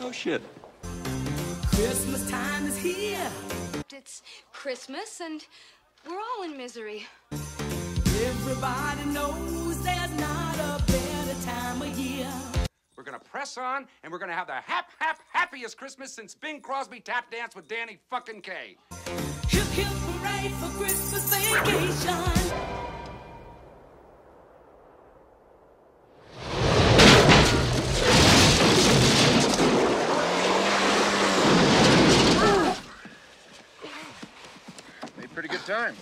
Oh shit. Christmas time is here. It's Christmas and we're all in misery. Everybody knows there's not a better time of year. We're gonna press on, and we're gonna have the hap hap happiest Christmas since Bing Crosby tap danced with Danny fucking Kaye. Hip hip hooray for Christmas vacation. Pretty good time.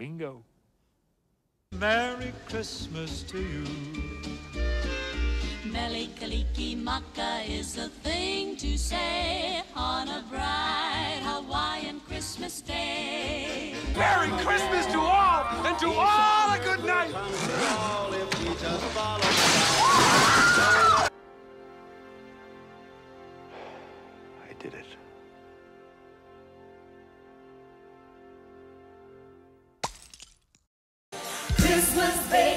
Bingo. Merry Christmas to you. Mele Kalikimaka is the thing to say on a bright Hawaiian Christmas day. Merry Christmas to all, and to all a good night. I did it. Christmas vacation.